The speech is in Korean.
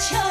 쳐.